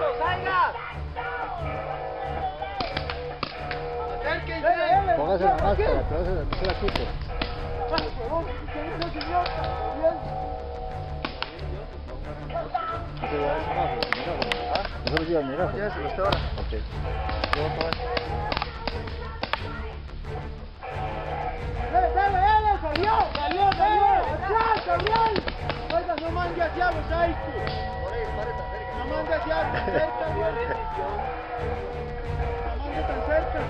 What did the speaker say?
¡Al fondo, salga! ¡Acérquense! Póngase la máscara, póngase la, no se la quite. No se lleva el megáfono, el megáfono. ¿Ah? No se lo lleva el megáfono. Lléveselo usted ahora. Ok. ¡Salió! ¡Salió! ¡Salió! ¡Atrás, Gabriel! Oiga, no mande hacia vos, ahí No mande hacia tan cerca, No mande tan cerca.